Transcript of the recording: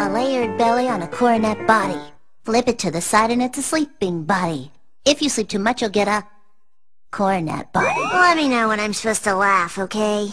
A layered belly on a cornet body. Flip it to the side and it's a sleeping body. If you sleep too much, you'll get a cornet body. Let me know when I'm supposed to laugh, okay?